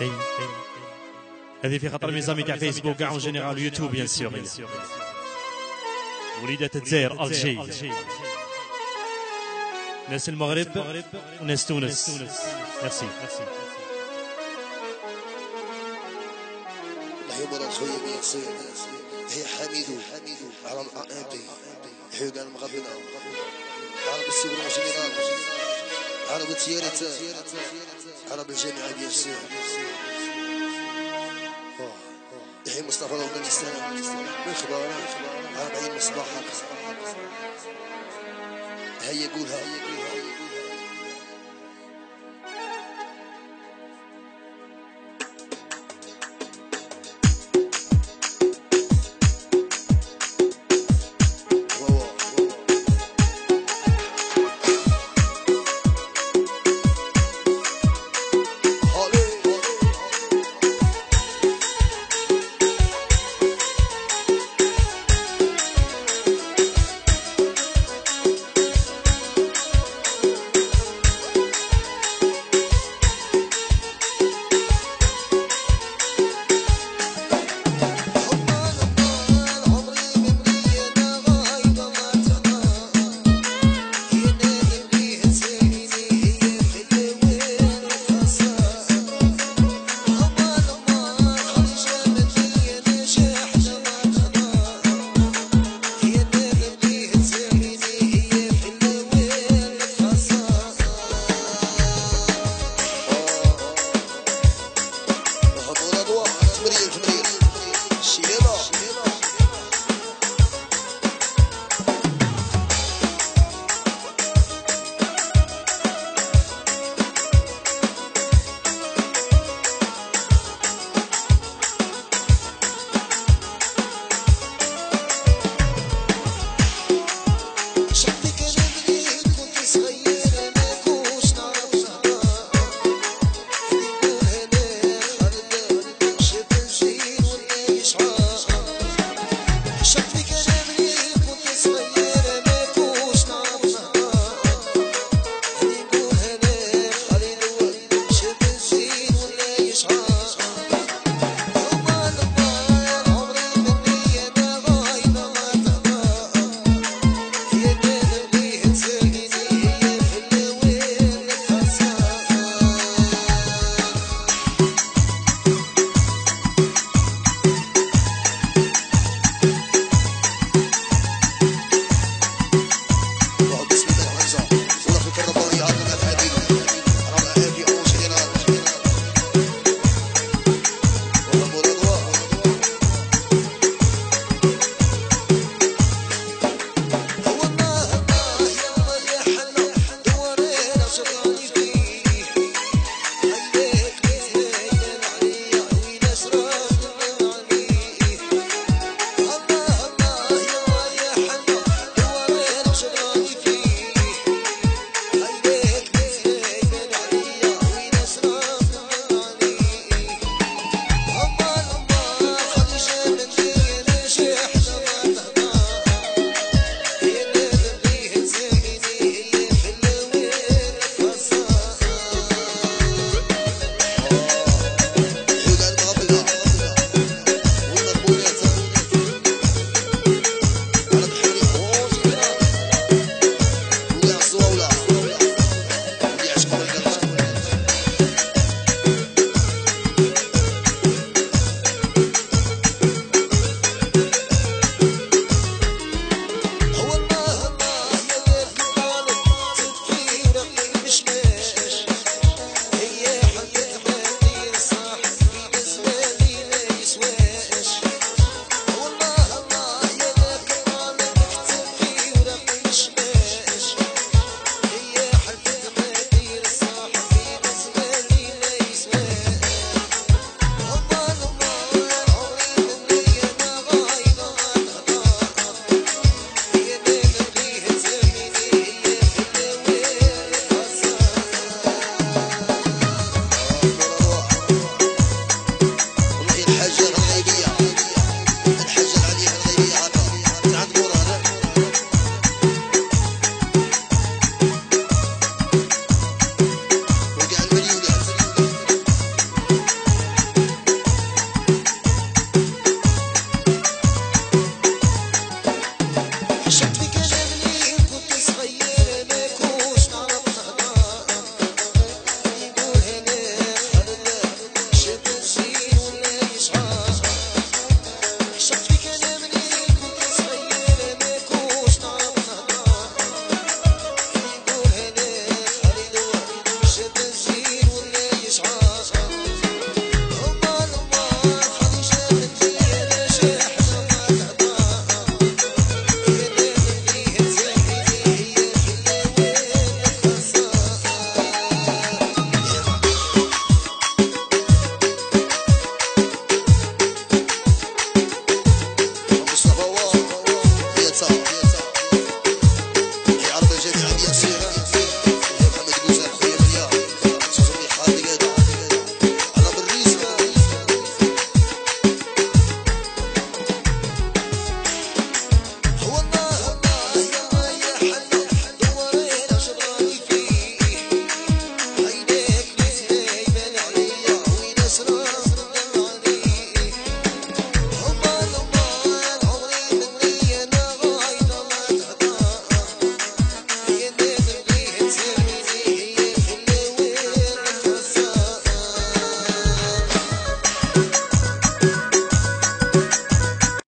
اي هذه في خاطر ميزامي تاع فيسبوك كاع اون جينيرال يوتيوب بيان سور وليدة الجزائر الجي ناس المغرب وناس تونس. ميرسي يبارك خويا هي على عرب عرب عرب الجامعة بيصير يحيى مصطفى افغانستان من خبارة عرب عين مصباح هيا قولها